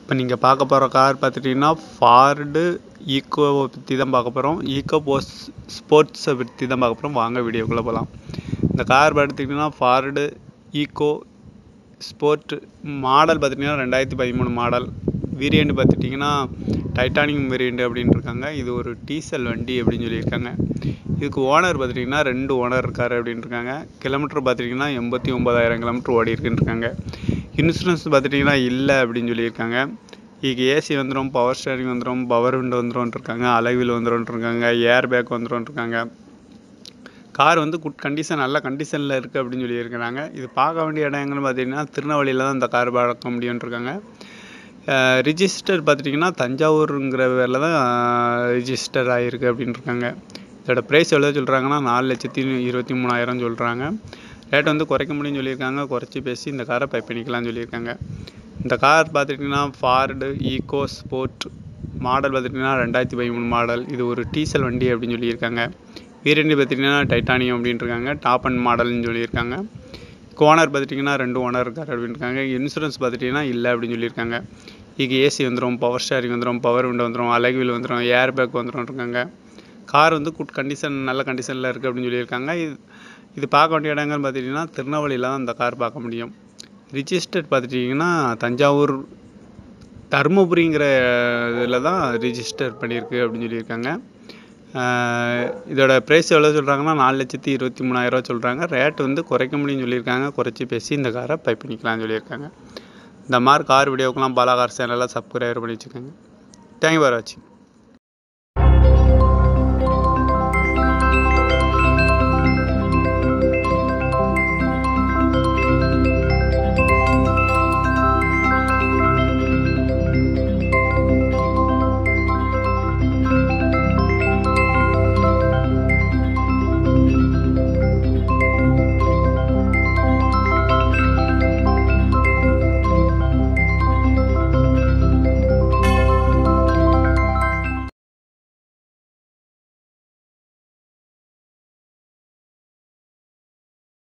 இப்போ நீங்கள் பார்க்க போகிற கார் பார்த்துட்டிங்கன்னா ஃபார்டு ஈக்கோவை பற்றி தான் பார்க்க போகிறோம். ஈக்கோ போஸ் ஸ்போர்ட்ஸை பற்றி தான் பார்க்க போகிறோம். வாங்க வீடியோக்குள்ளே போகலாம். இந்த கார் பார்த்துட்டிங்கன்னா ஃபார்டு ஈக்கோ ஸ்போர்ட் மாடல் பார்த்துட்டிங்கன்னா ரெண்டாயிரத்தி பதிமூணு மாடல். வேரியண்ட் பார்த்துட்டிங்கன்னா டைட்டானியம் வேரியண்ட் அப்படின்னு இருக்காங்க இது ஒரு டீசல் வண்டி அப்படின்னு சொல்லியிருக்காங்க. இதுக்கு ஓனர் பார்த்துட்டிங்கன்னா ரெண்டு ஓனர் இருக்கார் அப்படின்னு இருக்காங்க கிலோமீட்டர் பார்த்துட்டிங்கன்னா எண்பத்தி ஒம்பதாயிரம் கிலோமீட்டர் ஓடி இருக்குன்னு இருக்காங்க இன்சூரன்ஸ் பார்த்துட்டிங்கன்னா இல்லை அப்படின்னு சொல்லியிருக்காங்க. இதுக்கு ஏசி வந்துடும் பவர் ஸ்டேரிங் வந்துடும் பவர் விண்டோ வந்துடும் இருக்காங்க அலைவில் வந்துடும் இருக்காங்க ஏர் பேக் வந்துடும் இருக்காங்க கார் வந்து குட் கண்டிஷன் நல்ல கண்டிஷனில் இருக்குது அப்படின்னு சொல்லியிருக்கிறாங்க. இது பார்க்க வேண்டிய இடம் எங்கன்னு பார்த்தீங்கன்னா திருநெல்வேலியில் தான் இந்த கார் பார்க்க முடியும்னு இருக்காங்க ரிஜிஸ்டர் பார்த்துட்டிங்கன்னா தஞ்சாவூருங்கிற பேரில் தான் ரிஜிஸ்டர் ஆகிருக்கு அப்படின்ட்டுருக்காங்க இதோட ப்ரைஸ் எவ்வளோ சொல்கிறாங்கன்னா நாலு லட்சத்தி இருபத்தி மூணாயிரம் சொல்கிறாங்க ரேட் வந்து குறைக்க முடியும்னு சொல்லியிருக்காங்க. குறைச்சி பேசி இந்த காரை பை பண்ணிக்கலாம்னு சொல்லியிருக்காங்க. இந்த கார் பார்த்துட்டிங்கன்னா ஃபார்டு ஈகோ ஸ்போர்ட் மாடல் பார்த்துட்டிங்கன்னா ரெண்டாயிரத்தி பதிமூணு மாடல் இது ஒரு டீசல் வண்டி அப்படின்னு சொல்லியிருக்காங்க. வீரண்டி பார்த்துட்டிங்கன்னா டைட்டானியம் அப்படின்னு இருக்காங்க டாப் அண்ட் மாடல்னு சொல்லியிருக்காங்க. ஓனர் பார்த்துட்டிங்கன்னா ரெண்டு ஓனர் இருக்கார் அப்படின்னு இருக்காங்க இன்சூரன்ஸ் பார்த்துட்டிங்கன்னா இல்லை அப்படின்னு சொல்லியிருக்காங்க. இதுக்கு ஏசி வந்துடும் பவர் ஸ்டேரிங் வந்துடும் பவர் விண்டோ வந்துடும் அலகுவில் வந்துடும் ஏர் பேக் வந்துடும் இருக்காங்க கார் வந்து குட் கண்டிஷன் நல்ல கண்டிஷனில் இருக்குது அப்படின்னு சொல்லியிருக்காங்க. இது இது பார்க்க வேண்டிய இடங்கள்னு பார்த்துட்டிங்கன்னா திருநெல்வேலியில் தான் இந்த கார் பார்க்க முடியும். ரிஜிஸ்டர்ட் பார்த்துட்டிங்கன்னா தஞ்சாவூர் தருமபுரிங்கிற இதில் தான் ரிஜிஸ்டர் பண்ணியிருக்கு அப்படின்னு சொல்லியிருக்காங்க. இதோட ப்ரைஸ் எவ்வளோ சொல்கிறாங்கன்னா நாலு லட்சத்தி இருபத்தி மூணாயிரரூவா சொல்கிறாங்க ரேட் வந்து குறைக்க முடியும்னு சொல்லியிருக்காங்க. குறைச்சி பேசி இந்த காரை பை பண்ணிக்கலாம்னு சொல்லியிருக்காங்க. இந்த மாதிரி கார் வீடியோக்கெலாம் பாலா கார் சேனலில் சப்ஸ்கிரைபர் பண்ணி வச்சுக்கோங்க. தேங்க்யூ ஃபார் வாட்சிங்